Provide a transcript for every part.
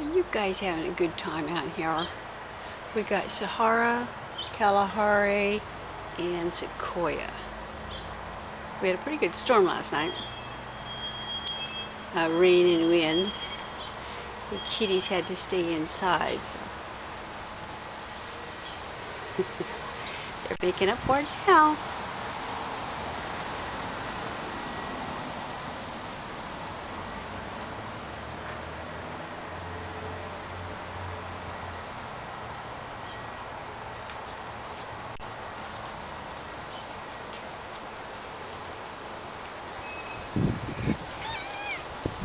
You guys having a good time out here? We got Sahara, Kalahari, and Sequoia. We had a pretty good storm last night. Uh, rain and wind. The kitties had to stay inside. So. They're making up for it now.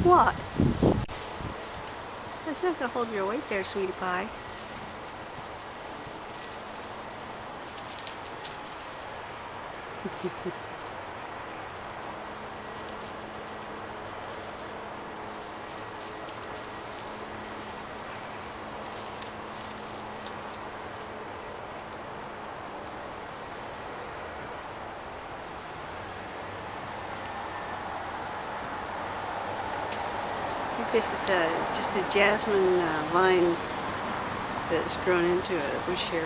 What? That's not to hold your weight there, sweetie pie. This is uh, just a jasmine uh, vine that's grown into a bush here.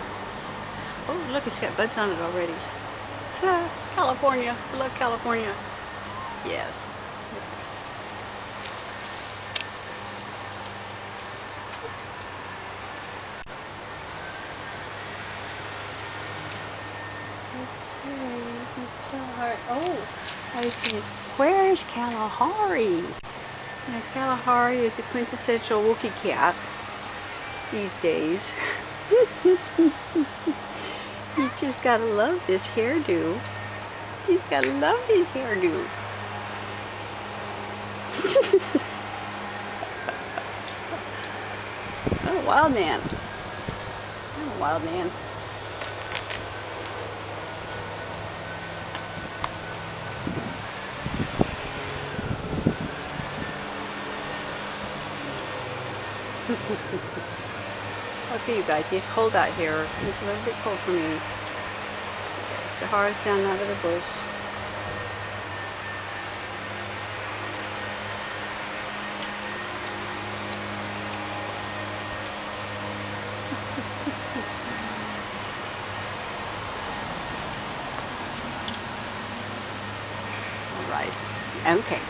Oh, look, it's got buds on it already. California. I love California. Yes. Okay, oh, I see. Where's Kalahari? Now, Kalahari is a quintessential Wookie cat these days. you just gotta love this hairdo. He's gotta love his hairdo. oh, wild man. Oh, wild man. okay, you guys, it's cold out here. It's a little bit cold for me. Sahara's down out of the bush. All right. Okay.